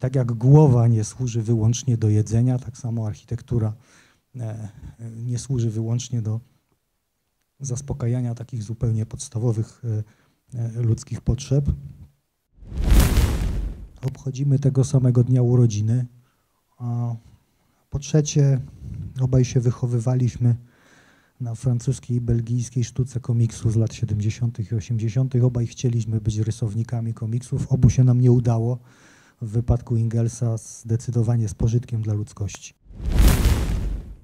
Tak jak głowa nie służy wyłącznie do jedzenia, tak samo architektura e, nie służy wyłącznie do zaspokajania takich zupełnie podstawowych e, ludzkich potrzeb. Obchodzimy tego samego dnia urodziny. Po trzecie, obaj się wychowywaliśmy na francuskiej i belgijskiej sztuce komiksu z lat 70. i 80. Obaj chcieliśmy być rysownikami komiksów. Obu się nam nie udało. W wypadku Ingelsa zdecydowanie z pożytkiem dla ludzkości.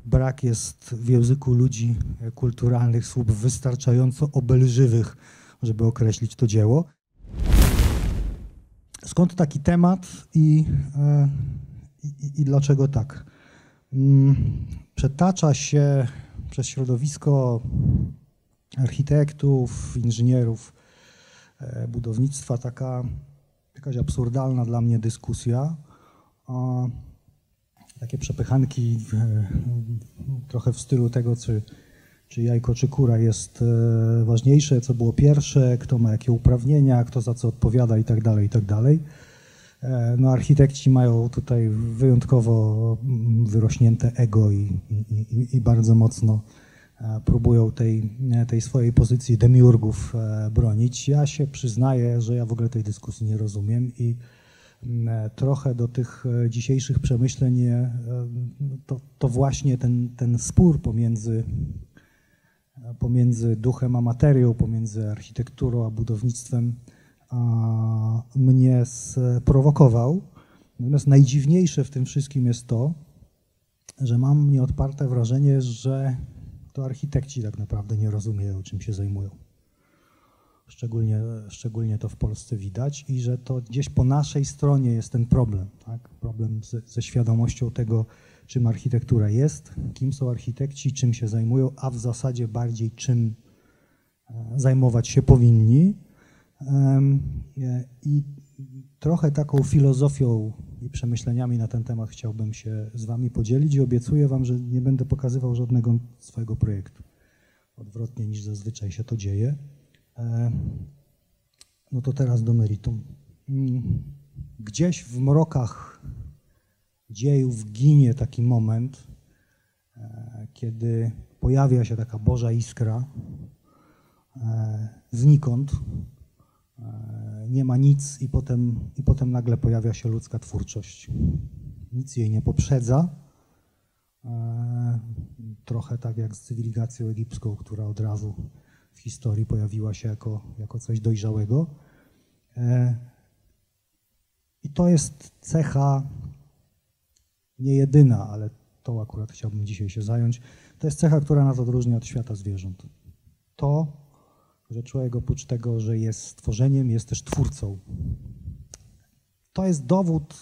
Brak jest w języku ludzi kulturalnych słów wystarczająco obelżywych, żeby określić to dzieło. Skąd taki temat i, e, i, i dlaczego tak? Mm, przetacza się przez środowisko architektów, inżynierów e, budownictwa taka jakaś absurdalna dla mnie dyskusja. Takie przepychanki trochę w stylu tego, czy, czy jajko, czy kura jest e, ważniejsze, co było pierwsze, kto ma jakie uprawnienia, kto za co odpowiada i tak dalej, i tak dalej. E, no, architekci mają tutaj wyjątkowo mm, wyrośnięte ego i, i, i bardzo mocno próbują tej, tej swojej pozycji demiurgów e, bronić. Ja się przyznaję, że ja w ogóle tej dyskusji nie rozumiem i mm, trochę do tych dzisiejszych przemyśleń to, to właśnie ten, ten spór pomiędzy, pomiędzy duchem a materią, pomiędzy architekturą a budownictwem mnie sprowokował. Natomiast najdziwniejsze w tym wszystkim jest to, że mam nieodparte wrażenie, że to architekci tak naprawdę nie rozumieją, czym się zajmują. Szczególnie, szczególnie to w Polsce widać i że to gdzieś po naszej stronie jest ten problem. Tak? Problem ze, ze świadomością tego, czym architektura jest, kim są architekci, czym się zajmują, a w zasadzie bardziej czym e, zajmować się powinni. I trochę taką filozofią i przemyśleniami na ten temat chciałbym się z Wami podzielić i obiecuję Wam, że nie będę pokazywał żadnego swojego projektu. Odwrotnie niż zazwyczaj się to dzieje. No to teraz do meritum. Mm, gdzieś w mrokach dziejów ginie taki moment, e, kiedy pojawia się taka Boża iskra e, znikąd, E, nie ma nic i potem, i potem nagle pojawia się ludzka twórczość. Nic jej nie poprzedza. E, trochę tak jak z cywilizacją egipską, która od razu w historii pojawiła się jako, jako coś dojrzałego. E, I to jest cecha nie jedyna, ale to akurat chciałbym dzisiaj się zająć. To jest cecha, która nas odróżnia od świata zwierząt. To, że człowiek oprócz tego, że jest stworzeniem, jest też twórcą. To jest dowód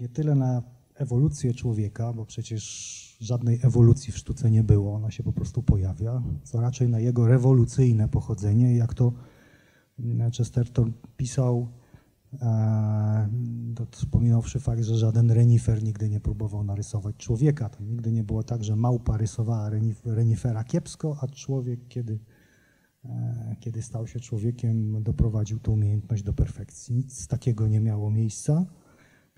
nie tyle na ewolucję człowieka, bo przecież żadnej ewolucji w sztuce nie było, ona się po prostu pojawia, co raczej na jego rewolucyjne pochodzenie, jak to Chesterton pisał, e, to wspominawszy fakt, że żaden renifer nigdy nie próbował narysować człowieka. To nigdy nie było tak, że małpa rysowała renifera kiepsko, a człowiek, kiedy kiedy stał się człowiekiem, doprowadził tę umiejętność do perfekcji. Nic takiego nie miało miejsca.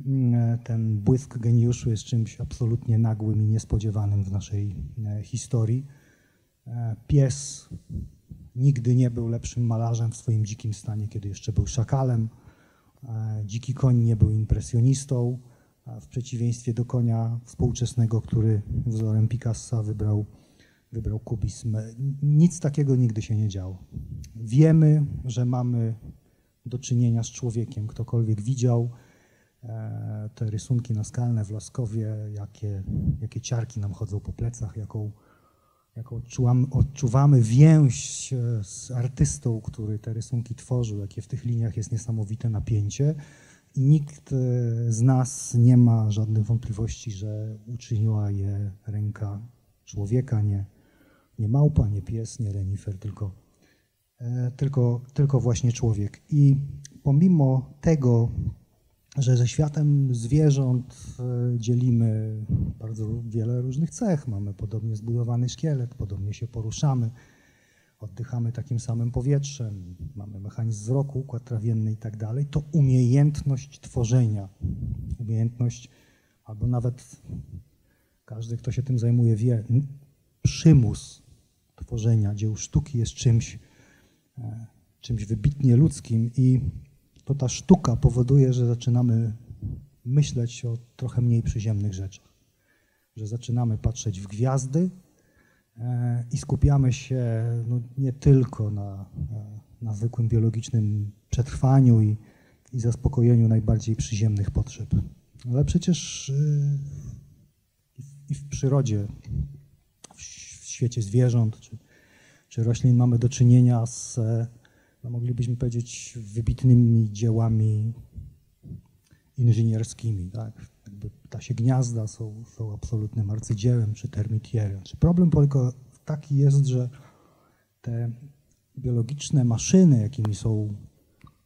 Mm, e, ten błysk geniuszu jest czymś absolutnie nagłym i niespodziewanym w naszej e, historii. Pies nigdy nie był lepszym malarzem w swoim dzikim stanie, kiedy jeszcze był szakalem. Dziki koń nie był impresjonistą, w przeciwieństwie do konia współczesnego, który wzorem Picassa wybrał wybrał kubizm. Nic takiego nigdy się nie działo. Wiemy, że mamy do czynienia z człowiekiem. Ktokolwiek widział e, te rysunki naskalne w Laskowie, jakie, jakie ciarki nam chodzą po plecach, jaką, jaką odczuwamy, odczuwamy więź e, z artystą, który te rysunki tworzył, jakie w tych liniach jest niesamowite napięcie. I nikt e, z nas nie ma żadnych wątpliwości, że uczyniła je ręka człowieka, nie, nie małpa, nie pies, nie renifer, tylko, e, tylko, tylko właśnie człowiek. I pomimo tego, że ze światem zwierząt e, dzielimy bardzo wiele różnych cech, mamy podobnie zbudowany szkielet, podobnie się poruszamy, oddychamy takim samym powietrzem, mamy mechanizm wzroku, układ trawienny i tak dalej, to umiejętność tworzenia, umiejętność, albo nawet każdy, kto się tym zajmuje, wie, przymus tworzenia dzieł sztuki jest czymś, e, czymś wybitnie ludzkim i to ta sztuka powoduje, że zaczynamy myśleć o trochę mniej przyziemnych rzeczach. Że zaczynamy patrzeć w gwiazdy e, i skupiamy się no, nie tylko na, e, na zwykłym biologicznym przetrwaniu i, i zaspokojeniu najbardziej przyziemnych potrzeb. Ale przecież i w przyrodzie, w świecie zwierząt czy, czy roślin mamy do czynienia z, no moglibyśmy powiedzieć, wybitnymi dziełami inżynierskimi. Tak? Jakby ptasie gniazda są, są absolutnym arcydziełem, czy termitierem. Czy problem tylko taki jest, że te biologiczne maszyny, jakimi są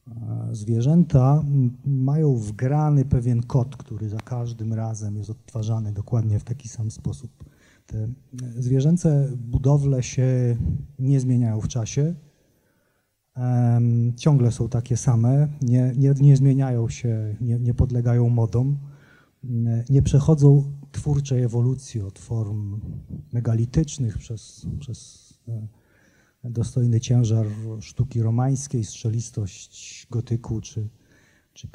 e, zwierzęta, mają wgrany pewien kod, który za każdym razem jest odtwarzany dokładnie w taki sam sposób. Te zwierzęce budowle się nie zmieniają w czasie, ciągle są takie same, nie, nie, nie zmieniają się, nie, nie podlegają modom, nie przechodzą twórczej ewolucji od form megalitycznych przez, przez e, dostojny ciężar sztuki romańskiej, strzelistość gotyku czy, czy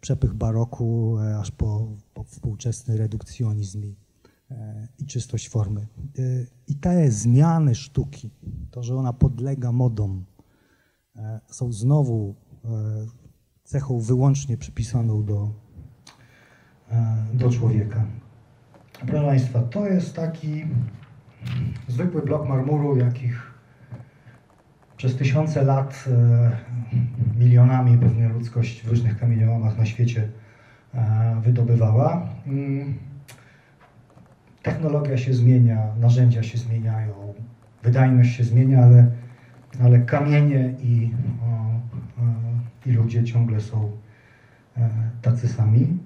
przepych baroku, e, aż po, po współczesny redukcjonizm i, e, i czystość formy. I te zmiany sztuki, to, że ona podlega modom, E, są znowu e, cechą wyłącznie przypisaną do, e, do człowieka. Proszę Państwa, to jest taki zwykły blok marmuru, jakich przez tysiące lat milionami pewnie ludzkość w różnych kamieniołomach na świecie wydobywała. Technologia się zmienia, narzędzia się zmieniają, wydajność się zmienia, ale ale kamienie i, i ludzie ciągle są e, tacy sami.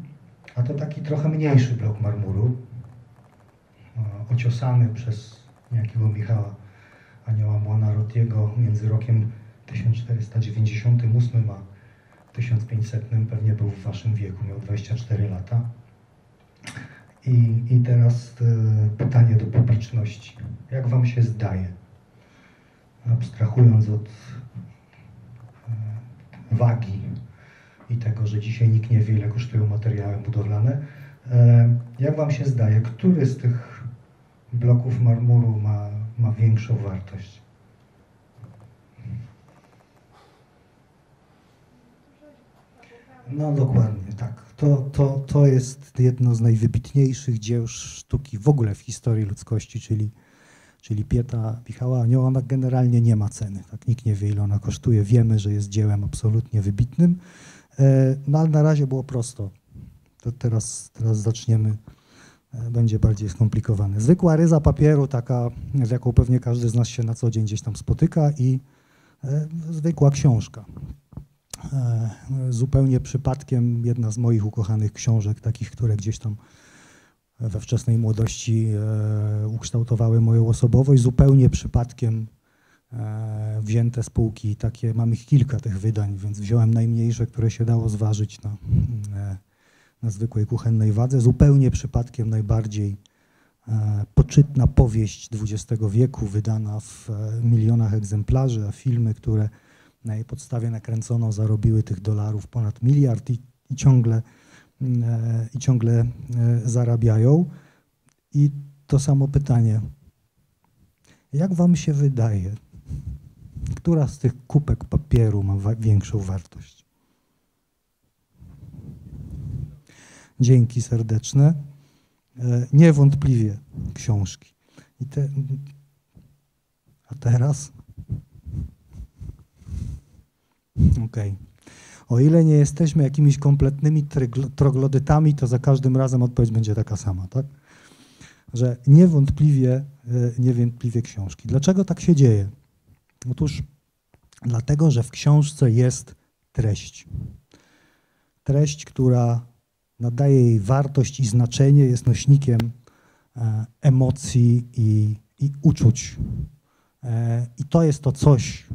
A to taki trochę mniejszy blok marmuru, ociosany przez niejakiego Michała Anioła Młona Rotiego między rokiem 1498 a 1500, pewnie był w waszym wieku, miał 24 lata. I, i teraz e, pytanie do publiczności. Jak wam się zdaje? abstrahując od e, wagi i tego, że dzisiaj nikt nie wie, ile kosztują materiały budowlane. E, jak Wam się zdaje, który z tych bloków marmuru ma, ma większą wartość? No dokładnie, tak. To, to, to jest jedno z najwybitniejszych dzieł sztuki w ogóle w historii ludzkości, czyli czyli Pieta Michała Anioła, ona generalnie nie ma ceny. Tak? Nikt nie wie, ile ona kosztuje. Wiemy, że jest dziełem absolutnie wybitnym. E, no ale na razie było prosto. To teraz, teraz zaczniemy, e, będzie bardziej skomplikowane. Zwykła ryza papieru, taka, z jaką pewnie każdy z nas się na co dzień gdzieś tam spotyka i e, zwykła książka. Zupełnie przypadkiem jedna z moich ukochanych książek, takich, które gdzieś tam we wczesnej młodości e, ukształtowały moją osobowość. Zupełnie przypadkiem e, wzięte spółki, takie, mam ich kilka tych wydań, więc wziąłem najmniejsze, które się dało zważyć na, e, na zwykłej kuchennej wadze. Zupełnie przypadkiem najbardziej poczytna powieść XX wieku, wydana w milionach egzemplarzy, a filmy, które na jej podstawie nakręcono, zarobiły tych dolarów ponad miliard i, i ciągle i ciągle e, zarabiają. I to samo pytanie. Jak wam się wydaje, która z tych kupek papieru ma większą wartość? Dzięki serdeczne. E, niewątpliwie książki. I te, a teraz? Okej. Okay. O ile nie jesteśmy jakimiś kompletnymi troglodytami, to za każdym razem odpowiedź będzie taka sama, tak? Że niewątpliwie, e, niewątpliwie książki. Dlaczego tak się dzieje? Otóż dlatego, że w książce jest treść. Treść, która nadaje jej wartość i znaczenie, jest nośnikiem e, emocji i, i uczuć I to jest to coś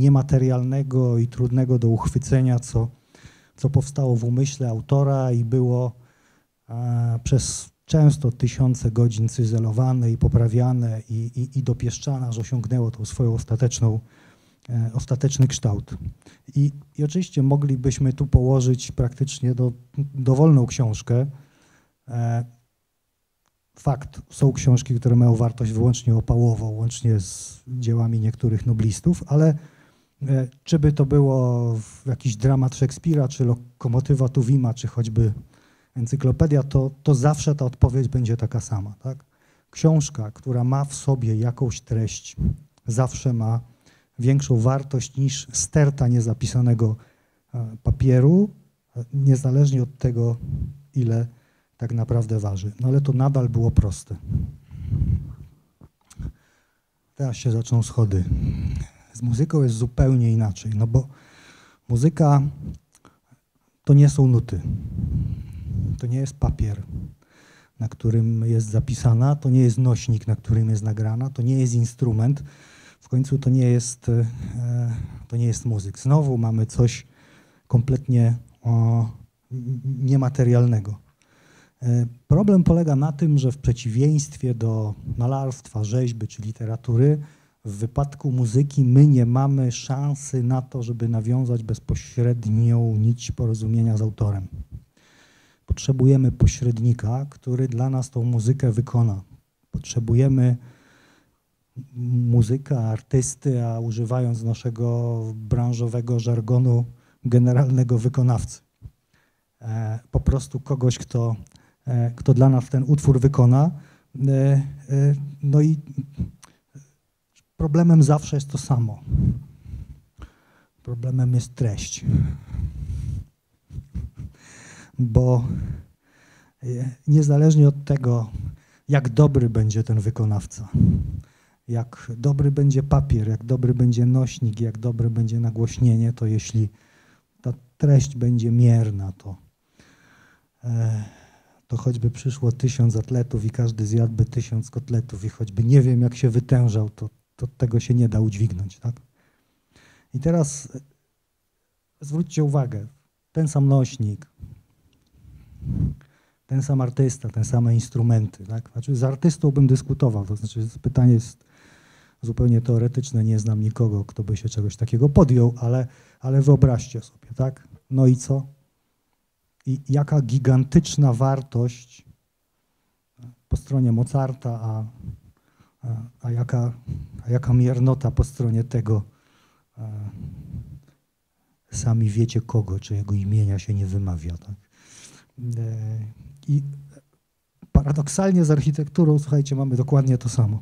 niematerialnego i trudnego do uchwycenia, co, co powstało w umyśle autora i było przez często tysiące godzin cyzelowane i poprawiane i, i, i dopieszczane, aż osiągnęło tą swoją ostateczną, e, ostateczny kształt. I, I oczywiście moglibyśmy tu położyć praktycznie do, dowolną książkę. E, fakt, są książki, które mają wartość wyłącznie opałową, łącznie z dziełami niektórych noblistów, ale e, czy by to było jakiś dramat Szekspira, czy lokomotywa Tuwima, czy choćby encyklopedia, to, to zawsze ta odpowiedź będzie taka sama. Tak? Książka, która ma w sobie jakąś treść, zawsze ma większą wartość niż sterta niezapisanego e, papieru, e, niezależnie od tego, ile tak naprawdę waży. No ale to nadal było proste. Teraz się zaczną schody. Z muzyką jest zupełnie inaczej, no bo muzyka to nie są nuty. To nie jest papier, na którym jest zapisana, to nie jest nośnik, na którym jest nagrana, to nie jest instrument. W końcu to nie jest, e, to nie jest muzyk. Znowu mamy coś kompletnie o, niematerialnego. E, problem polega na tym, że w przeciwieństwie do malarstwa, rzeźby czy literatury, w wypadku muzyki my nie mamy szansy na to, żeby nawiązać bezpośrednią nić porozumienia z autorem. Potrzebujemy pośrednika, który dla nas tą muzykę wykona. Potrzebujemy muzyka, artysty, a używając naszego branżowego żargonu, generalnego wykonawcy. E, po prostu kogoś, kto, e, kto dla nas ten utwór wykona. E, no i problemem zawsze jest to samo. Problemem jest treść bo e, niezależnie od tego, jak dobry będzie ten wykonawca, jak dobry będzie papier, jak dobry będzie nośnik, jak dobre będzie nagłośnienie, to jeśli ta treść będzie mierna, to, e, to choćby przyszło tysiąc atletów i każdy zjadłby tysiąc kotletów i choćby nie wiem, jak się wytężał, to, to tego się nie da udźwignąć. Tak? I teraz zwróćcie uwagę, ten sam nośnik, ten sam artysta, te same instrumenty. Tak? Znaczy z artystą bym dyskutował, to znaczy pytanie jest zupełnie teoretyczne, nie znam nikogo, kto by się czegoś takiego podjął, ale, ale wyobraźcie sobie, tak? No i co? I jaka gigantyczna wartość po stronie Mozarta, a, a, jaka, a jaka miernota po stronie tego, sami wiecie kogo, czy jego imienia się nie wymawia. Tak? E, I paradoksalnie z architekturą, słuchajcie, mamy dokładnie to samo.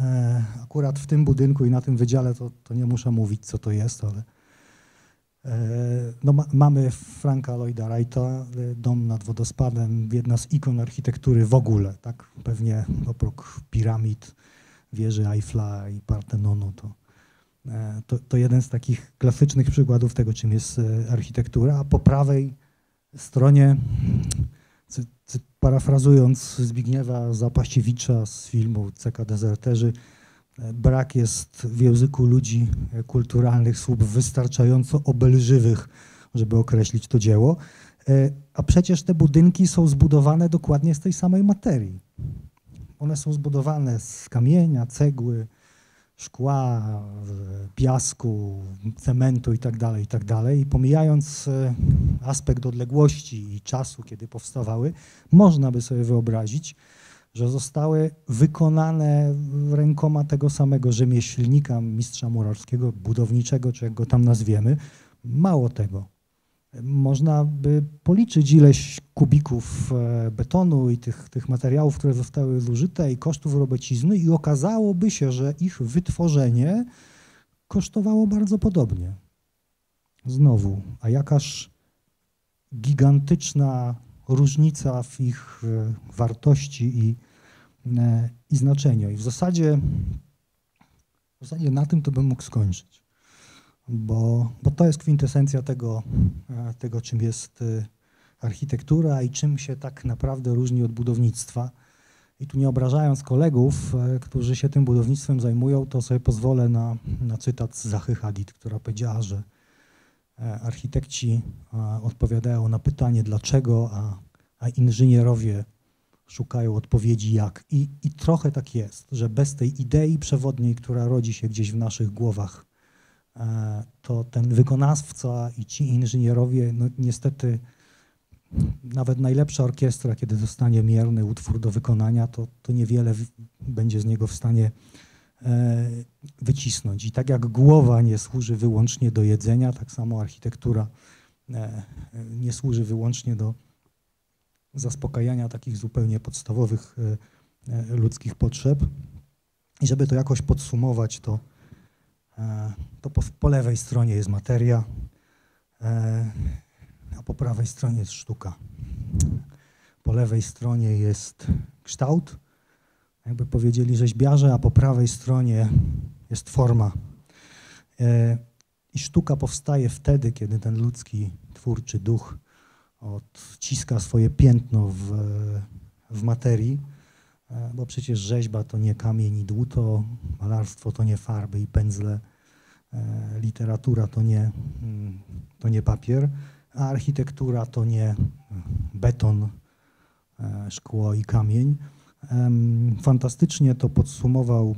E, akurat w tym budynku i na tym wydziale to, to nie muszę mówić, co to jest, ale no, ma, mamy Franka Lloyda Wrighta, dom nad wodospadem, jedna z ikon architektury w ogóle, tak? Pewnie oprócz piramid, wieży Eiffla i Partenonu, to, to, to jeden z takich klasycznych przykładów tego, czym jest architektura, a po prawej stronie, parafrazując Zbigniewa Zapaściewicza z filmu CK Dezerterzy, brak jest w języku ludzi kulturalnych słów wystarczająco obelżywych, żeby określić to dzieło. A przecież te budynki są zbudowane dokładnie z tej samej materii. One są zbudowane z kamienia, cegły, szkła, piasku, cementu itd., tak itd. Tak I pomijając e, aspekt odległości i czasu, kiedy powstawały, można by sobie wyobrazić, że zostały wykonane rękoma tego samego rzemieślnika, mistrza murarskiego, budowniczego, czy jak go tam nazwiemy. Mało tego, można by policzyć ileś kubików e, betonu i tych, tych materiałów, które zostały zużyte i kosztów robocizny i okazałoby się, że ich wytworzenie kosztowało bardzo podobnie. Znowu, a jakaż gigantyczna różnica w ich e, wartości i, i znaczeniu. I w zasadzie, w zasadzie na tym to bym mógł skończyć bo, bo to jest kwintesencja tego, e, tego, czym jest e, architektura i czym się tak naprawdę różni od budownictwa. I tu nie obrażając kolegów, e, którzy się tym budownictwem zajmują, to sobie pozwolę na, na cytat z Zachy Hadid, która powiedziała, że e, architekci odpowiadają na pytanie dlaczego, a, a inżynierowie szukają odpowiedzi jak. I, I trochę tak jest, że bez tej idei przewodniej, która rodzi się gdzieś w naszych głowach, e, to ten wykonawca i ci inżynierowie no niestety nawet najlepsza orkiestra, kiedy dostanie mierny utwór do wykonania, to, to niewiele będzie z niego w stanie e, wycisnąć. I tak jak głowa nie służy wyłącznie do jedzenia, tak samo architektura e, nie służy wyłącznie do zaspokajania takich zupełnie podstawowych e, ludzkich potrzeb. I żeby to jakoś podsumować, to, to po, po lewej stronie jest materia, a po prawej stronie jest sztuka. Po lewej stronie jest kształt, jakby powiedzieli rzeźbiarze, a po prawej stronie jest forma. E, I sztuka powstaje wtedy, kiedy ten ludzki twórczy duch odciska swoje piętno w, w materii, e, bo przecież rzeźba to nie kamień i dłuto, malarstwo to nie farby i pędzle, e, literatura to nie, mm, to nie papier, a architektura to nie beton, e, szkło i kamień. Fantastycznie to podsumował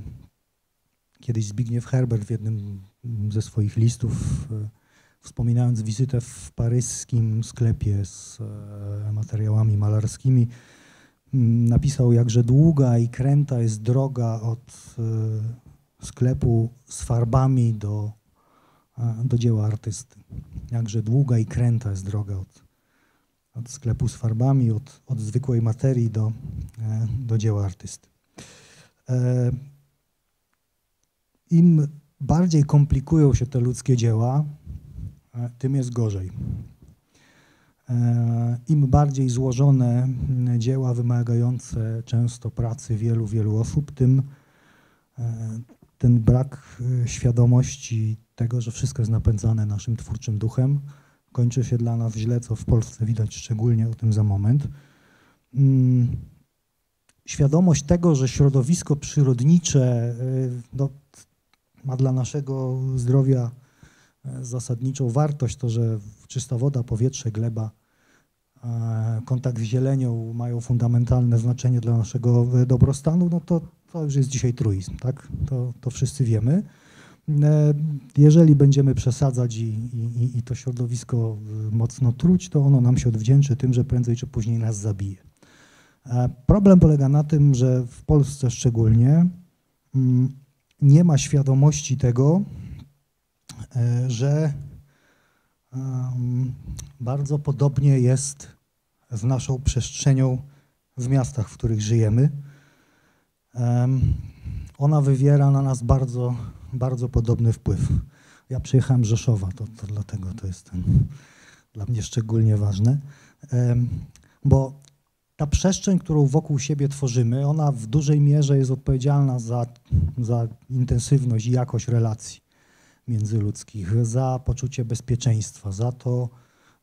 kiedyś Zbigniew Herbert w jednym ze swoich listów, wspominając wizytę w paryskim sklepie z e, materiałami malarskimi. Napisał, jakże długa i kręta jest droga od sklepu z farbami do do dzieła artysty. Jakże długa i kręta jest droga od, od sklepu z farbami, od, od zwykłej materii do, e, do dzieła artysty. E, Im bardziej komplikują się te ludzkie dzieła, e, tym jest gorzej. Im bardziej złożone dzieła wymagające często pracy wielu, wielu osób, tym ten brak świadomości tego, że wszystko jest napędzane naszym twórczym duchem. Kończy się dla nas źle, co w Polsce widać szczególnie o tym za moment. Mm, świadomość tego, że środowisko przyrodnicze no, ma dla naszego zdrowia zasadniczą wartość, to, że czysta woda, powietrze, gleba, kontakt z zielenią mają fundamentalne znaczenie dla naszego dobrostanu, no to, to już jest dzisiaj truizm, tak? To, to wszyscy wiemy. E, jeżeli będziemy przesadzać i, i, i, to środowisko e, mocno truć, to ono nam się odwdzięczy tym, że prędzej czy później nas zabije. E, problem polega na tym, że w Polsce szczególnie mm, nie ma świadomości tego, że bardzo podobnie jest z naszą przestrzenią w miastach, w których żyjemy. Ona wywiera na nas bardzo bardzo podobny wpływ. Ja przyjechałem z Rzeszowa, to, to dlatego to jest ten, dla mnie szczególnie ważne, bo ta przestrzeń, którą wokół siebie tworzymy, ona w dużej mierze jest odpowiedzialna za, za intensywność i jakość relacji międzyludzkich, za poczucie bezpieczeństwa, za to,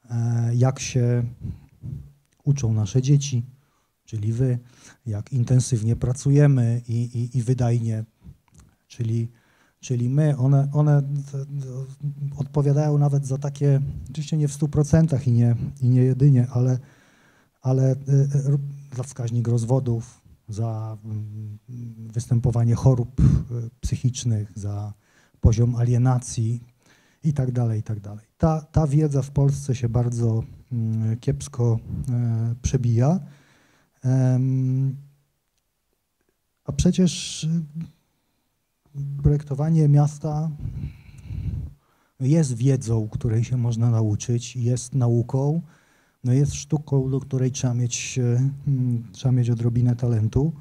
e, jak się uczą nasze dzieci, czyli wy, jak intensywnie pracujemy i, i, i wydajnie, czyli czyli my, one, one odpowiadają nawet za takie, oczywiście nie w 100% i nie, i nie jedynie, ale, ale y, y, za wskaźnik rozwodów, za mm, występowanie chorób psychicznych, za poziom alienacji i tak dalej, i tak dalej. Ta, ta wiedza w Polsce się bardzo mm, kiepsko e, przebija. A przecież projektowanie miasta jest wiedzą, której się można nauczyć, jest nauką, no jest sztuką, do której trzeba mieć, hmm, trzeba mieć odrobinę talentu.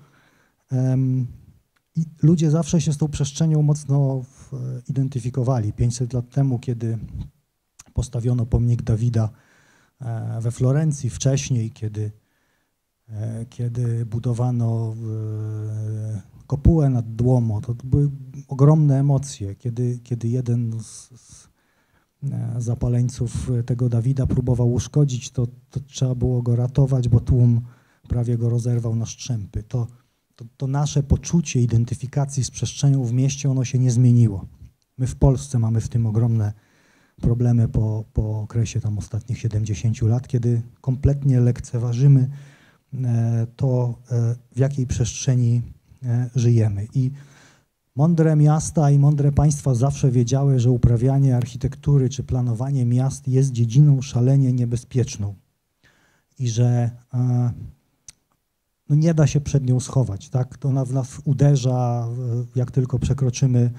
I ludzie zawsze się z tą przestrzenią mocno identyfikowali. 500 lat temu, kiedy postawiono pomnik Dawida e, we Florencji, wcześniej, kiedy, e, kiedy budowano kopułę nad Dłomo. To były ogromne emocje, kiedy, kiedy jeden z, z e, zapaleńców tego Dawida próbował uszkodzić, to, to trzeba było go ratować, bo tłum prawie go rozerwał na strzępy. To, to, to nasze poczucie identyfikacji z przestrzenią w mieście, ono się nie zmieniło. My w Polsce mamy w tym ogromne problemy po, po okresie tam ostatnich 70 lat, kiedy kompletnie lekceważymy e, to, e, w jakiej przestrzeni e, żyjemy. I mądre miasta i mądre państwa zawsze wiedziały, że uprawianie architektury czy planowanie miast jest dziedziną szalenie niebezpieczną i że no nie da się przed nią schować. Tak? To ona w nas uderza, jak tylko przekroczymy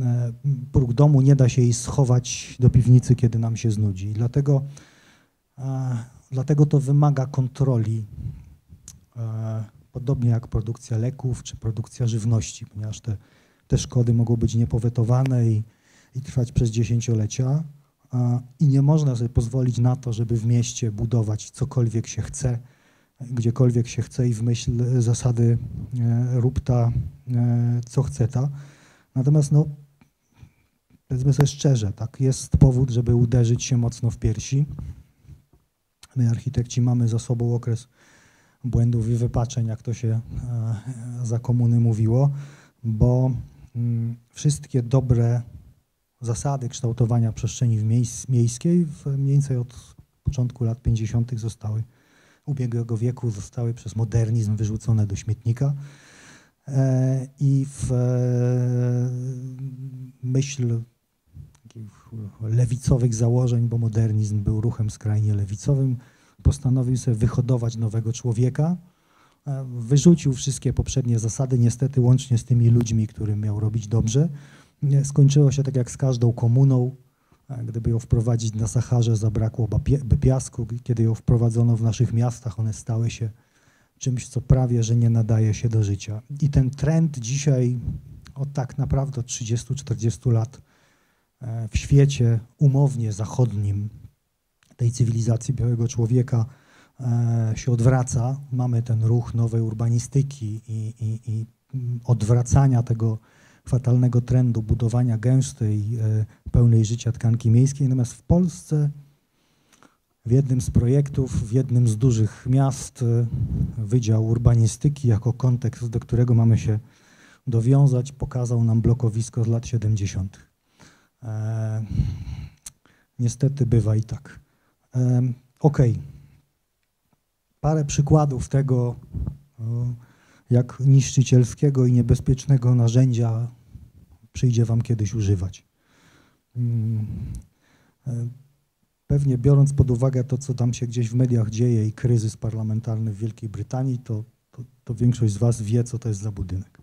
E, próg domu, nie da się jej schować do piwnicy, kiedy nam się znudzi. dlatego, e, dlatego to wymaga kontroli, e, podobnie jak produkcja leków czy produkcja żywności, ponieważ te, te szkody mogą być niepowetowane i, i trwać przez dziesięciolecia. I nie można sobie pozwolić na to, żeby w mieście budować cokolwiek się chce, gdziekolwiek się chce i w myśl zasady rób ta, co chce ta. Natomiast no, Powiedzmy sobie szczerze, tak, jest powód, żeby uderzyć się mocno w piersi. My, architekci, mamy za sobą okres błędów i wypaczeń, jak to się e, za komuny mówiło, bo mm, wszystkie dobre zasady kształtowania przestrzeni miejskiej mniej więcej od początku lat 50. zostały ubiegłego wieku zostały przez modernizm wyrzucone do śmietnika. E, I w e, myśl lewicowych założeń, bo modernizm był ruchem skrajnie lewicowym, postanowił sobie wyhodować nowego człowieka, e, wyrzucił wszystkie poprzednie zasady, niestety łącznie z tymi ludźmi, którym miał robić dobrze. Skończyło się tak jak z każdą komuną. Gdyby ją wprowadzić na Saharze, zabrakłoby piasku. Kiedy ją wprowadzono w naszych miastach, one stały się czymś, co prawie, że nie nadaje się do życia. I ten trend dzisiaj, od tak naprawdę od 30-40 lat, E, w świecie umownie zachodnim tej cywilizacji białego człowieka e, się odwraca. Mamy ten ruch nowej urbanistyki i, i, i odwracania tego fatalnego trendu budowania gęstej, e, pełnej życia tkanki miejskiej. Natomiast w Polsce w jednym z projektów, w jednym z dużych miast Wydział Urbanistyki jako kontekst, do którego mamy się dowiązać, pokazał nam blokowisko z lat 70. E, niestety bywa i tak. E, ok. Parę przykładów tego, jak niszczycielskiego i niebezpiecznego narzędzia przyjdzie Wam kiedyś używać. Mm, e, pewnie biorąc pod uwagę to, co tam się gdzieś w mediach dzieje i kryzys parlamentarny w Wielkiej Brytanii, to, to, to większość z Was wie, co to jest za budynek.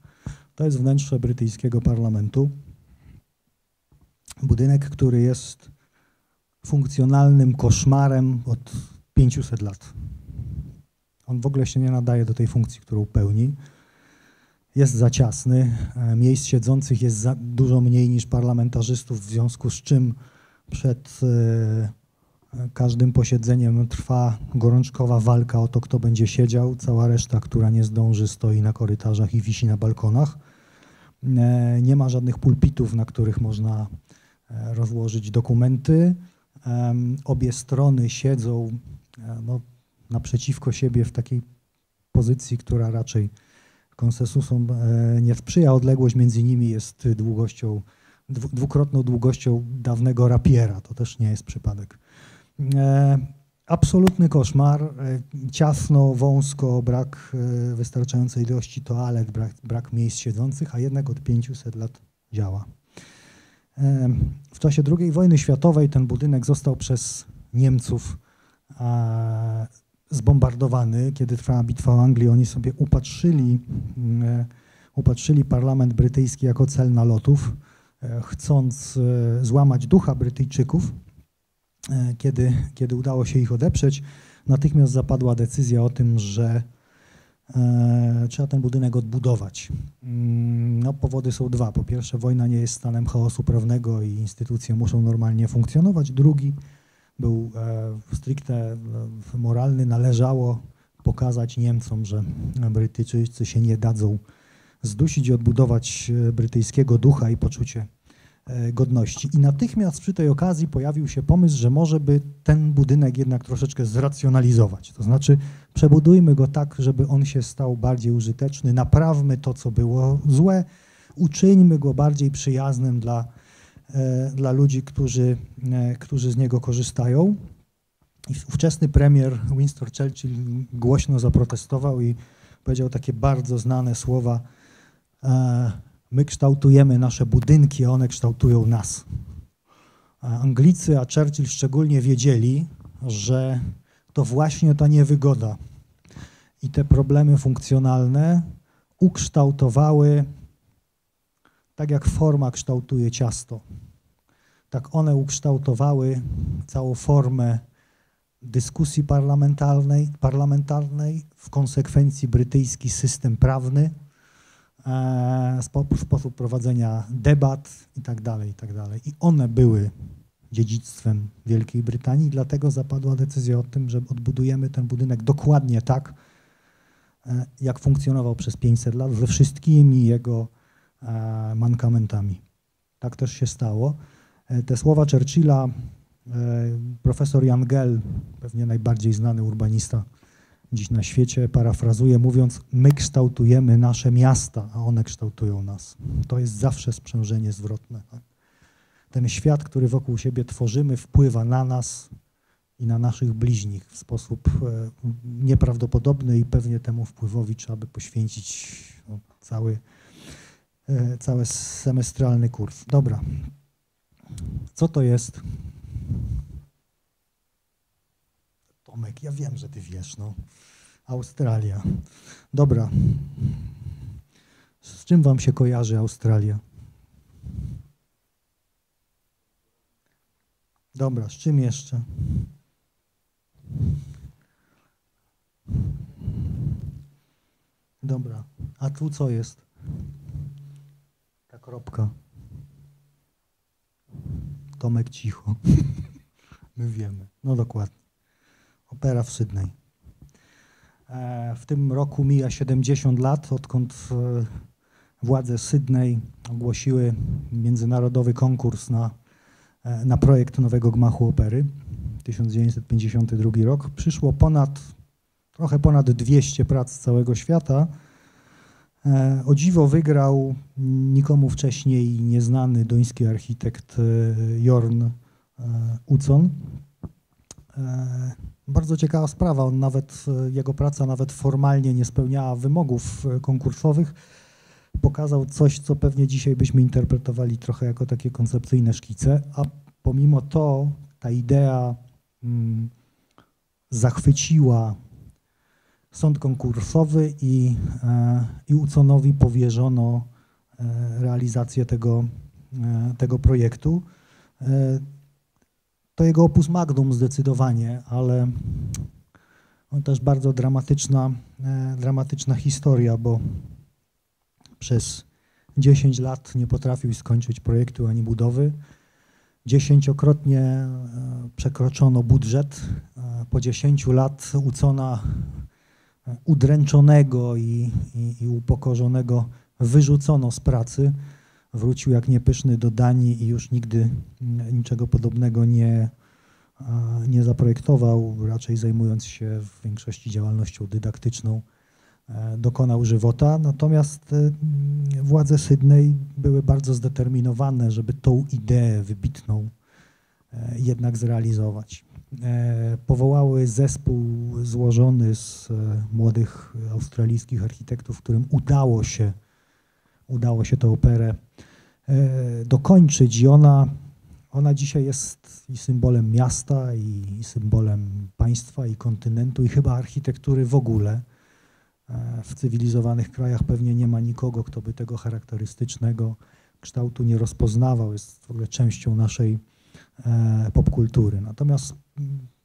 To jest wnętrze brytyjskiego parlamentu budynek, który jest funkcjonalnym koszmarem od 500 lat. On w ogóle się nie nadaje do tej funkcji, którą pełni. Jest za ciasny, e, miejsc siedzących jest dużo mniej niż parlamentarzystów, w związku z czym przed e, każdym posiedzeniem trwa gorączkowa walka o to, kto będzie siedział. Cała reszta, która nie zdąży, stoi na korytarzach i wisi na balkonach. E, nie ma żadnych pulpitów, na których można E, rozłożyć dokumenty. Obie strony siedzą e, no, naprzeciwko siebie w takiej pozycji, która raczej konsensusom e, nie sprzyja. Odległość między nimi jest długością, dwukrotną długością dawnego rapiera. To też nie jest przypadek. Absolutny koszmar. Ciasno, wąsko, brak wystarczającej ilości toalet, brak, brak miejsc siedzących, a jednak od 500 lat działa. W czasie II wojny światowej ten budynek został przez Niemców zbombardowany. Kiedy trwała bitwa o Anglię, oni sobie upatrzyli, mm, upatrzyli parlament brytyjski jako cel nalotów, e, chcąc e, złamać ducha Brytyjczyków. E, kiedy, kiedy udało się ich odeprzeć, natychmiast zapadła decyzja o tym, że E, trzeba ten budynek odbudować. Mm, no, powody są dwa. Po pierwsze, wojna nie jest stanem chaosu prawnego i instytucje muszą normalnie funkcjonować. Drugi był e, stricte e, moralny. Należało pokazać Niemcom, że Brytyjczycy się nie dadzą zdusić i odbudować brytyjskiego ducha i poczucie e, godności. I natychmiast przy tej okazji pojawił się pomysł, że może by ten budynek jednak troszeczkę zracjonalizować. To znaczy przebudujmy go tak, żeby on się stał bardziej użyteczny, naprawmy to, co było złe, uczyńmy go bardziej przyjaznym dla, e, dla ludzi, którzy, e, którzy z niego korzystają. I ówczesny premier Winston Churchill głośno zaprotestował i powiedział takie bardzo znane słowa: e, My kształtujemy nasze budynki, a one kształtują nas. Anglicy, a Churchill szczególnie wiedzieli, że to właśnie ta niewygoda i te problemy funkcjonalne ukształtowały, tak jak forma kształtuje ciasto, tak one ukształtowały całą formę dyskusji parlamentarnej, parlamentarnej w konsekwencji brytyjski system prawny, e, sposób prowadzenia debat i tak dalej, i tak dalej. I one były dziedzictwem Wielkiej Brytanii, dlatego zapadła decyzja o tym, że odbudujemy ten budynek dokładnie tak, e, jak funkcjonował przez 500 lat, ze wszystkimi jego mankamentami. Tak też się stało. Te słowa Churchilla E, profesor Jan Gell, pewnie najbardziej znany urbanista dziś na świecie, parafrazuje mówiąc, my kształtujemy nasze miasta, a one kształtują nas. To jest zawsze sprzężenie zwrotne. Ten świat, który wokół siebie tworzymy, wpływa na nas i na naszych bliźnich w sposób e, nieprawdopodobny i pewnie temu wpływowi trzeba by poświęcić no, cały, e, cały semestralny kurs. Dobra. Co to jest Tomek, ja wiem, że ty wiesz, no. Australia. Dobra. Z czym wam się kojarzy Australia? Dobra, z czym jeszcze? Dobra, a tu co jest? Kropka. Tomek cicho. My wiemy. No dokładnie. Opera w Sydney. E, w tym roku mija 70 lat, odkąd e, władze Sydney ogłosiły międzynarodowy konkurs na, e, na projekt nowego gmachu opery. 1952 rok. Przyszło ponad, trochę ponad 200 prac z całego świata. O dziwo wygrał nikomu wcześniej nieznany duński architekt Jorn Ucon. Bardzo ciekawa sprawa. On nawet, e, jego praca nawet formalnie nie spełniała wymogów e, konkursowych. Pokazał coś, co pewnie dzisiaj byśmy interpretowali trochę jako takie koncepcyjne szkice, a pomimo to ta idea mm, zachwyciła sąd konkursowy i, e, i Uconowi powierzono e, realizację tego, e, tego projektu. To jego opus magnum zdecydowanie, ale też bardzo dramatyczna, dramatyczna historia, bo przez 10 lat nie potrafił skończyć projektu ani budowy. Dziesięciokrotnie przekroczono budżet. Po 10 lat Ucona udręczonego i, i, i upokorzonego wyrzucono z pracy wrócił jak niepyszny do Danii i już nigdy niczego podobnego nie, nie zaprojektował, raczej zajmując się w większości działalnością dydaktyczną, e, dokonał żywota. Natomiast e, władze Sydney były bardzo zdeterminowane, żeby tą ideę wybitną e, jednak zrealizować. Powołały zespół złożony z młodych australijskich architektów, którym udało się, udało się tę operę E, dokończyć i ona, ona dzisiaj jest i symbolem miasta, i symbolem państwa, i kontynentu, i chyba architektury w ogóle. E, w cywilizowanych krajach pewnie nie ma nikogo, kto by tego charakterystycznego kształtu nie rozpoznawał. Jest w ogóle częścią naszej e, popkultury. Natomiast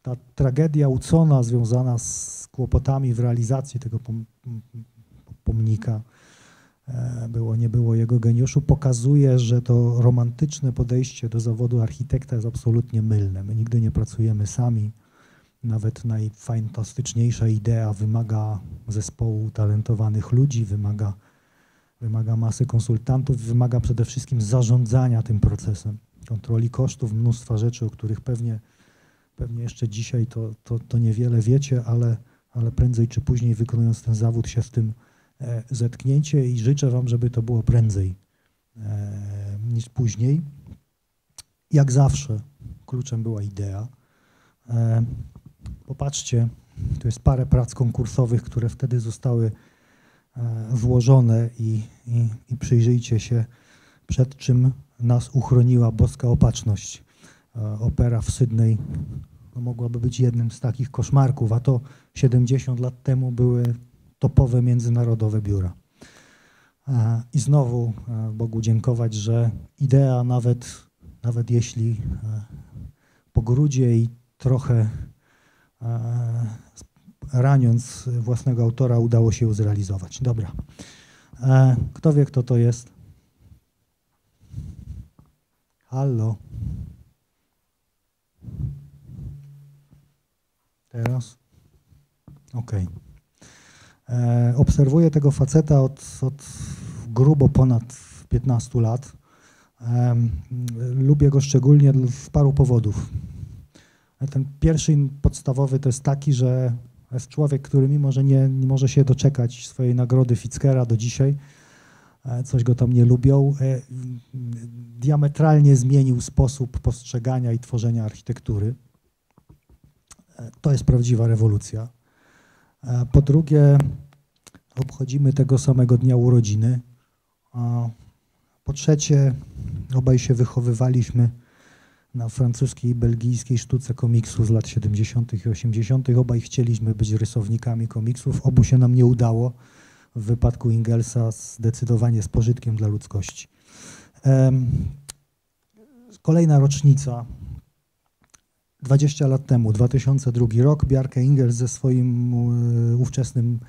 ta tragedia Ucona związana z kłopotami w realizacji tego pomnika E, było, nie było jego geniuszu, pokazuje, że to romantyczne podejście do zawodu architekta jest absolutnie mylne. My nigdy nie pracujemy sami. Nawet najfantastyczniejsza idea wymaga zespołu talentowanych ludzi, wymaga, wymaga masy konsultantów, wymaga przede wszystkim zarządzania tym procesem, kontroli kosztów, mnóstwa rzeczy, o których pewnie, pewnie jeszcze dzisiaj to, to, to niewiele wiecie, ale, ale prędzej czy później wykonując ten zawód się z tym e, zetknięcie i życzę Wam, żeby to było prędzej e, niż później. Jak zawsze kluczem była idea. E, popatrzcie, tu jest parę prac konkursowych, które wtedy zostały złożone i, i, i przyjrzyjcie się, przed czym nas uchroniła boska opatrzność. Opera w Sydney no, mogłaby być jednym z takich koszmarków, a to 70 lat temu były topowe międzynarodowe biura. I znowu Bogu dziękować, że idea nawet, nawet jeśli po grudzie i trochę raniąc własnego autora udało się zrealizować. Dobra. Kto wie, kto to jest? Hallo. Teraz? Okej. Okay. Obserwuję tego faceta od, od grubo ponad 15 lat. E, lubię go szczególnie z paru powodów. Ten pierwszy podstawowy to jest taki, że jest człowiek, który mimo, że nie, nie może się doczekać swojej nagrody Fitzgera do dzisiaj, e, coś go tam nie lubią, e, diametralnie zmienił sposób postrzegania i tworzenia architektury. E, to jest prawdziwa rewolucja. Po drugie, obchodzimy tego samego dnia urodziny. Po trzecie, obaj się wychowywaliśmy na francuskiej i belgijskiej sztuce komiksu z lat 70. i 80. Obaj chcieliśmy być rysownikami komiksów. Obu się nam nie udało. W wypadku Ingelsa zdecydowanie z pożytkiem dla ludzkości. Kolejna rocznica. 20 lat temu, 2002 rok, Bjarke Ingels ze swoim e, ówczesnym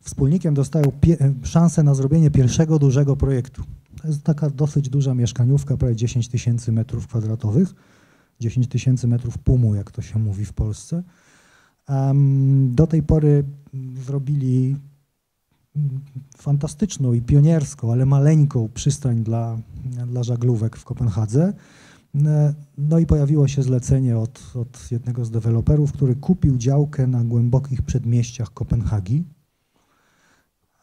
wspólnikiem dostają szansę na zrobienie pierwszego dużego projektu. To jest taka dosyć duża mieszkaniówka, prawie 10 tysięcy metrów kwadratowych, 10 tysięcy metrów pumu, jak to się mówi w Polsce. Do tej pory zrobili fantastyczną i pionierską, ale maleńką przystań dla, dla żaglówek w Kopenhadze. No i pojawiło się zlecenie od, od jednego z deweloperów, który kupił działkę na głębokich przedmieściach Kopenhagi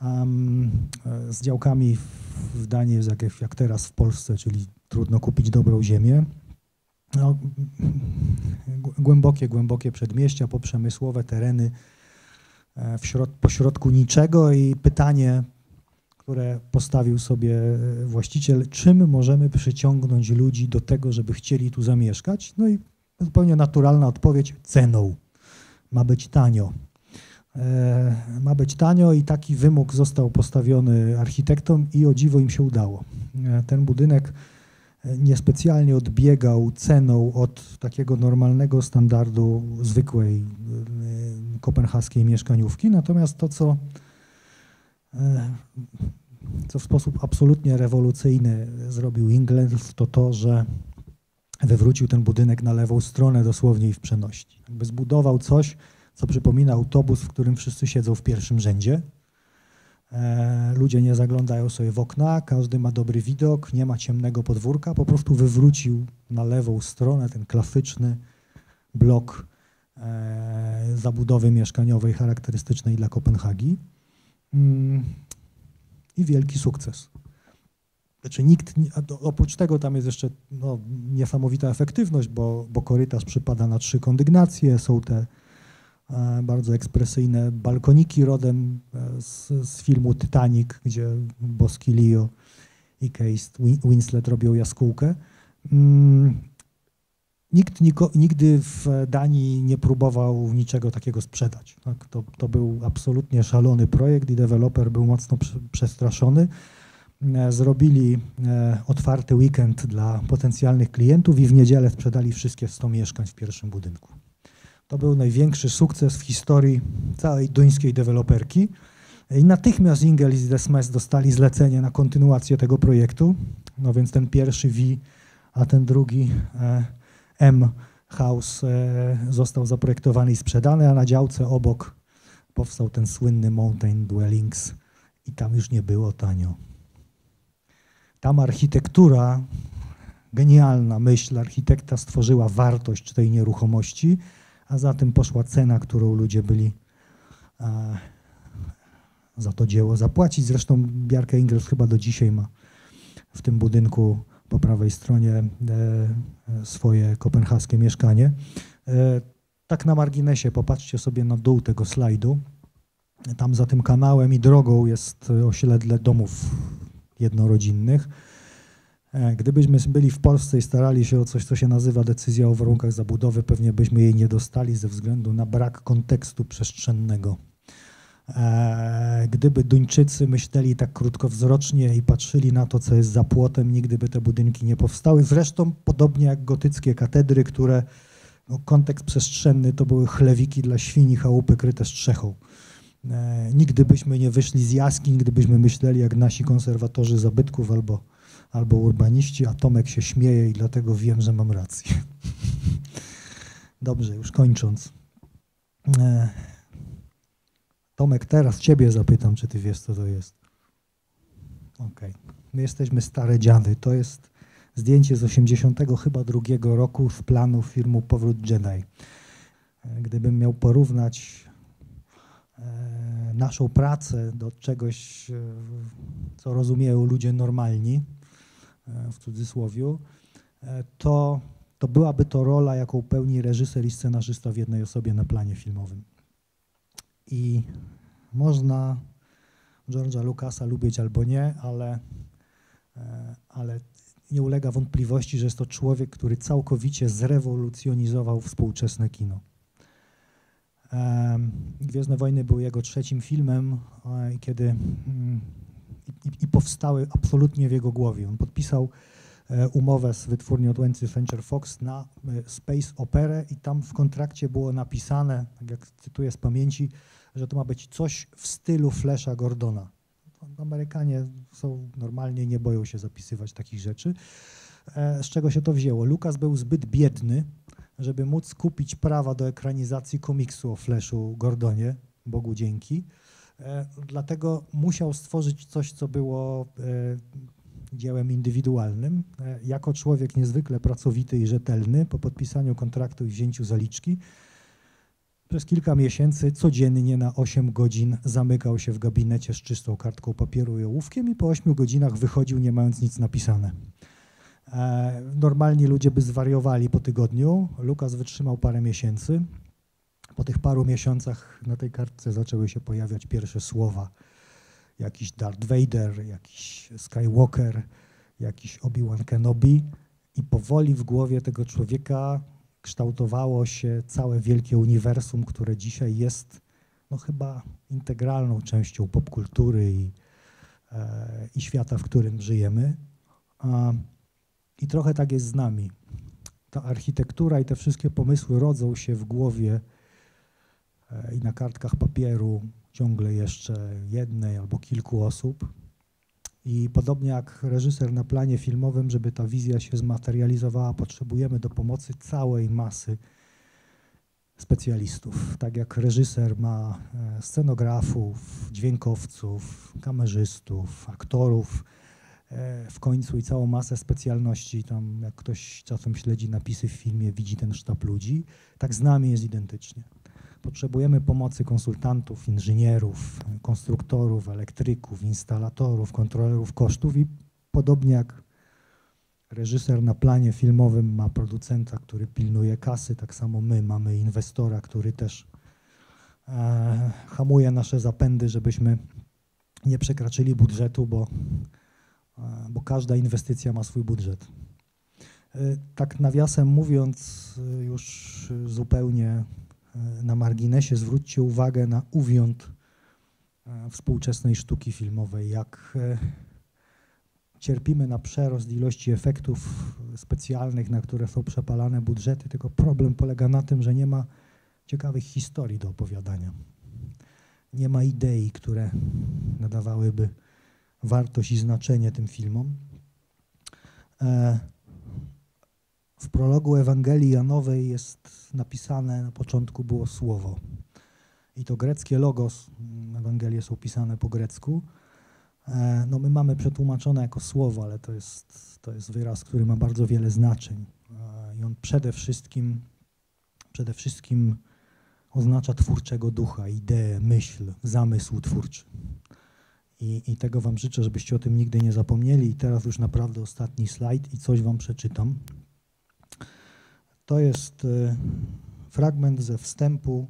um, z działkami w Danii jest jak, jak teraz w Polsce, czyli trudno kupić dobrą ziemię. No, głębokie, głębokie przedmieścia, poprzemysłowe tereny w środ pośrodku niczego i pytanie, które postawił sobie właściciel, czym możemy przyciągnąć ludzi do tego, żeby chcieli tu zamieszkać? No i zupełnie naturalna odpowiedź, ceną. Ma być tanio. E, ma być tanio i taki wymóg został postawiony architektom i o dziwo im się udało. E, ten budynek e, niespecjalnie odbiegał ceną od takiego normalnego standardu zwykłej kopenhaskiej mieszkaniówki, natomiast to, co, co w sposób absolutnie rewolucyjny zrobił Ingles, to to, że wywrócił ten budynek na lewą stronę dosłownie i w przenośni. Jakby zbudował coś, co przypomina autobus, w którym wszyscy siedzą w pierwszym rzędzie. E, ludzie nie zaglądają sobie w okna, każdy ma dobry widok, nie ma ciemnego podwórka, po prostu wywrócił na lewą stronę ten klasyczny blok e, zabudowy mieszkaniowej charakterystycznej dla Kopenhagi. Mm, I wielki sukces. Znaczy nikt, oprócz tego tam jest jeszcze no, niesamowita efektywność, bo, bo korytarz przypada na trzy kondygnacje, są te bardzo ekspresyjne balkoniki rodem e, z, z filmu Titanic, gdzie boski Leo i Case Winslet robią jaskółkę. Mm, nikt niko, nigdy w Danii nie próbował niczego takiego sprzedać. Tak? To, to był absolutnie szalony projekt i deweloper był mocno przestraszony. E, zrobili otwarty weekend dla potencjalnych klientów i w niedzielę sprzedali wszystkie 100 mieszkań w pierwszym budynku. To był największy sukces w historii całej duńskiej deweloperki. I natychmiast Ingel i Desmes dostali zlecenie na kontynuację tego projektu. No więc ten pierwszy V, a ten drugi e, M House e, został zaprojektowany i sprzedany, a na działce obok powstał ten słynny Mountain Dwellings i tam już nie było tanio. tam architektura, genialna myśl architekta stworzyła wartość tej nieruchomości, a za tym poszła cena, którą ludzie byli e, za to dzieło zapłacić. Zresztą Bjarke Ingels chyba do dzisiaj ma w tym budynku po prawej stronie e, swoje kopenhaskie mieszkanie. E, tak na marginesie, popatrzcie sobie na dół tego slajdu. Tam za tym kanałem i drogą jest osiedle domów jednorodzinnych. E, gdybyśmy byli w Polsce i starali się o coś, co się nazywa decyzja o warunkach zabudowy, pewnie byśmy jej nie dostali ze względu na brak kontekstu przestrzennego. E, gdyby Duńczycy myśleli tak krótkowzrocznie i patrzyli na to, co jest za płotem, nigdy by te budynki nie powstały. Zresztą podobnie jak gotyckie katedry, które no, kontekst przestrzenny to były chlewiki dla świni, chałupy kryte strzechą. E, nigdy byśmy nie wyszli z jaskiń, gdybyśmy myśleli jak nasi konserwatorzy zabytków albo, albo urbaniści, a Tomek się śmieje i dlatego wiem, że mam rację. Dobrze, już kończąc. E, Tomek, teraz ciebie zapytam, czy ty wiesz, co to jest. Okej. Okay. My jesteśmy stare dziady. To jest zdjęcie z 80 chyba drugiego roku z planu filmu Powrót Jedi. E, gdybym miał porównać e, naszą pracę do czegoś, co rozumieją ludzie normalni, w cudzysłowie, to, to byłaby to rola, jaką pełni reżyser i scenarzysta w jednej osobie na planie filmowym. I można George'a Lucasa lubić albo nie, ale, e, ale nie ulega wątpliwości, że jest to człowiek, który całkowicie zrewolucjonizował współczesne kino. Gwiezdne Wojny były jego trzecim filmem, kiedy mm, i, i powstały absolutnie w jego głowie. On podpisał e, umowę z wytwórnią 20th Century Fox na e, Space Opera i tam w kontrakcie było napisane, tak jak cytuję z pamięci, że to ma być coś w stylu Flasha Gordona. Amerykanie są normalnie, nie boją się zapisywać takich rzeczy. E, z czego się to wzięło? Lukas był zbyt biedny, żeby móc kupić prawa do ekranizacji komiksu o Flashu Gordonie, Bogu dzięki. E, dlatego musiał stworzyć coś, co było e, dziełem indywidualnym. Jako człowiek niezwykle pracowity i rzetelny, po podpisaniu kontraktu i wzięciu zaliczki, przez kilka miesięcy codziennie na 8 godzin zamykał się w gabinecie z czystą kartką papieru i ołówkiem i po 8 godzinach wychodził nie mając nic napisane. E, normalni ludzie by zwariowali po tygodniu. Lukas wytrzymał parę miesięcy. Po tych paru miesiącach na tej kartce zaczęły się pojawiać pierwsze słowa. Jakiś Darth Vader, jakiś Skywalker, jakiś Obi-Wan Kenobi. I powoli w głowie tego człowieka kształtowało się całe wielkie uniwersum, które dzisiaj jest no, chyba integralną częścią popkultury i, e, i świata, w którym żyjemy. A, I trochę tak jest z nami. Ta architektura i te wszystkie pomysły rodzą się w głowie i na kartkach papieru ciągle jeszcze jednej albo kilku osób. I podobnie jak reżyser na planie filmowym, żeby ta wizja się zmaterializowała, potrzebujemy do pomocy całej masy specjalistów. Tak jak reżyser ma e, scenografów, dźwiękowców, kamerzystów, aktorów, e, w końcu i całą masę specjalności. Tam jak ktoś czasem śledzi napisy w filmie, widzi ten sztab ludzi, tak z nami jest identycznie. Potrzebujemy pomocy konsultantów, inżynierów, konstruktorów, elektryków, instalatorów, kontrolerów kosztów i podobnie jak reżyser na planie filmowym ma producenta, który pilnuje kasy, tak samo my mamy inwestora, który też e, hamuje nasze zapędy, żebyśmy nie przekroczyli budżetu, bo, e, bo każda inwestycja ma swój budżet. E, tak nawiasem mówiąc, e, już zupełnie na marginesie zwróćcie uwagę na uwiąd e, współczesnej sztuki filmowej, jak e, cierpimy na przerost ilości efektów specjalnych, na które są przepalane budżety, tylko problem polega na tym, że nie ma ciekawych historii do opowiadania. Nie ma idei, które nadawałyby wartość i znaczenie tym filmom. E, w prologu Ewangelii Janowej jest napisane, na początku było słowo. I to greckie logos, Ewangelie są pisane po grecku, E, no my mamy przetłumaczone jako słowo, ale to jest, to jest wyraz, który ma bardzo wiele znaczeń. E, I on przede wszystkim, przede wszystkim oznacza twórczego ducha, ideę, myśl, zamysł twórczy. I, I tego Wam życzę, żebyście o tym nigdy nie zapomnieli. I teraz już naprawdę ostatni slajd i coś Wam przeczytam. To jest e, fragment ze wstępu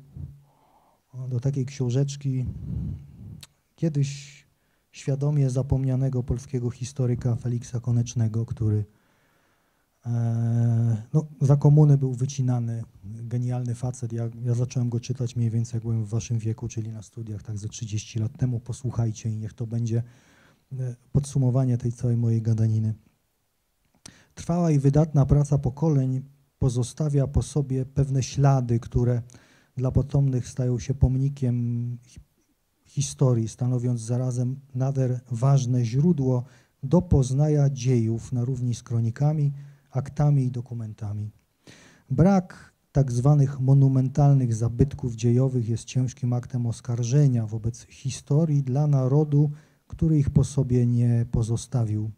do takiej książeczki, kiedyś świadomie zapomnianego polskiego historyka Feliksa Konecznego, który e, no, za komuny był wycinany, genialny facet. Ja, ja zacząłem go czytać mniej więcej jak byłem w waszym wieku, czyli na studiach tak ze 30 lat temu. Posłuchajcie i niech to będzie e, podsumowanie tej całej mojej gadaniny. Trwała i wydatna praca pokoleń pozostawia po sobie pewne ślady, które dla potomnych stają się pomnikiem historii, stanowiąc zarazem nader ważne źródło do poznania dziejów na równi z kronikami, aktami i dokumentami. Brak tak zwanych monumentalnych zabytków dziejowych jest ciężkim aktem oskarżenia wobec historii dla narodu, który ich po sobie nie pozostawił.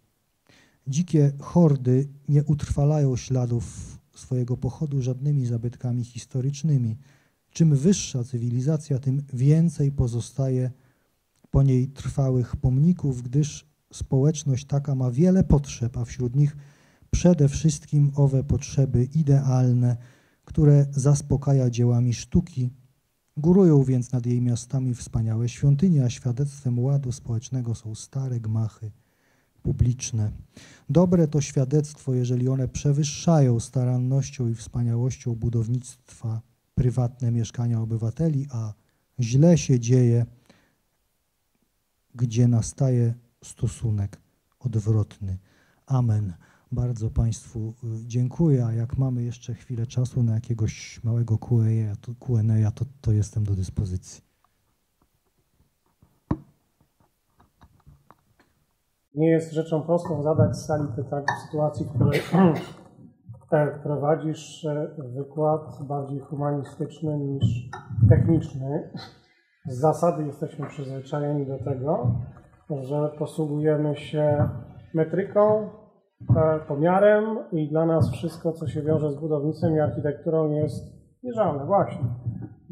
Dzikie hordy nie utrwalają śladów swojego pochodu żadnymi zabytkami historycznymi. Czym wyższa cywilizacja, tym więcej pozostaje po niej trwałych pomników, gdyż społeczność taka ma wiele potrzeb, a wśród nich przede wszystkim owe potrzeby idealne, które zaspokaja dziełami sztuki. Górują więc nad jej miastami wspaniałe świątynie, a świadectwem ładu społecznego są stare gmachy publiczne. Dobre to świadectwo, jeżeli one przewyższają starannością i wspaniałością budownictwa prywatne mieszkania obywateli, a źle się dzieje, gdzie nastaje stosunek odwrotny. Amen. Bardzo Państwu y, dziękuję, a jak mamy jeszcze chwilę czasu na jakiegoś małego Q&A, to, to, to jestem do dyspozycji. Nie jest rzeczą prostą zadać sali pytań w sytuacji, w której prowadzisz e, wykład bardziej humanistyczny niż techniczny. Z zasady jesteśmy przyzwyczajeni do tego, że posługujemy się metryką, e, pomiarem i dla nas wszystko, co się wiąże z budownictwem i architekturą jest mierzalne. Właśnie.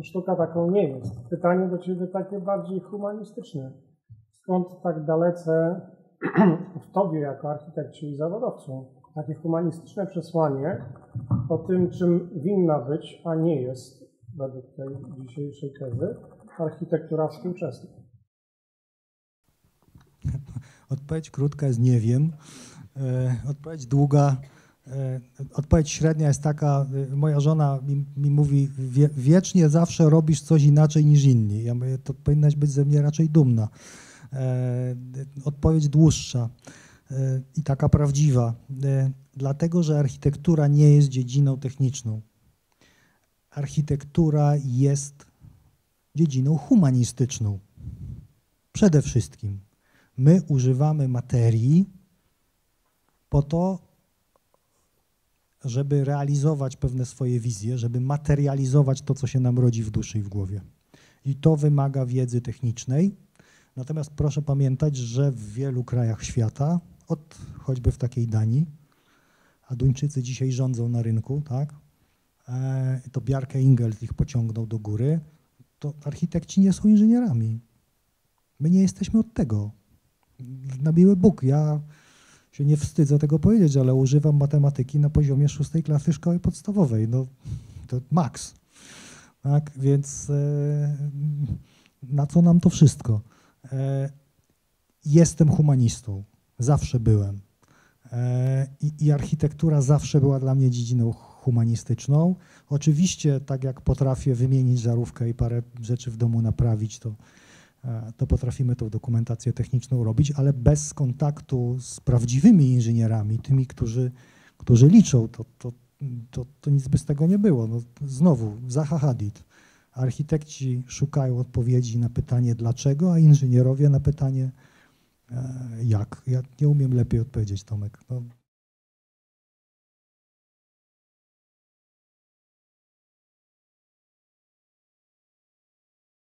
Sztuka taką nie jest. Pytanie do Ciebie takie bardziej humanistyczne. Skąd tak dalece w Tobie jako architekcie i zawodowcu takie humanistyczne przesłanie o tym, czym winna być, a nie jest, według tej dzisiejszej tezy, architektura współczesna? Odpowiedź krótka jest nie wiem. E, odpowiedź długa. E, odpowiedź średnia jest taka, e, moja żona mi, mi mówi, wie, wiecznie zawsze robisz coś inaczej niż inni. Ja mówię, to powinnaś być ze mnie raczej dumna. Odpowiedź dłuższa i taka prawdziwa. Dlatego, że architektura nie jest dziedziną techniczną. Architektura jest dziedziną humanistyczną. Przede wszystkim my używamy materii po to, żeby realizować pewne swoje wizje, żeby materializować to, co się nam rodzi w duszy i w głowie. I to wymaga wiedzy technicznej. Natomiast proszę pamiętać, że w wielu krajach świata, od choćby w takiej Danii, a Duńczycy dzisiaj rządzą na rynku, tak? E, to Bjarke Ingels ich pociągnął do góry, to architekci nie są inżynierami. My nie jesteśmy od tego. Na miły Bóg, ja się nie wstydzę tego powiedzieć, ale używam matematyki na poziomie szóstej klasy szkoły podstawowej. No, to maks. Tak, więc e, na co nam to wszystko? E, jestem humanistą. Zawsze byłem. E, I, I, architektura zawsze była dla mnie dziedziną humanistyczną. Oczywiście, tak jak potrafię wymienić żarówkę i parę rzeczy w domu naprawić, to, e, to potrafimy tą dokumentację techniczną robić, ale bez kontaktu z prawdziwymi inżynierami, tymi, którzy, którzy liczą, to, to, to, to nic by z tego nie było. No, znowu, Zaha Hadid. Architekci szukają odpowiedzi na pytanie dlaczego, a inżynierowie na pytanie, E, jak? Ja nie umiem lepiej odpowiedzieć, Tomek. No,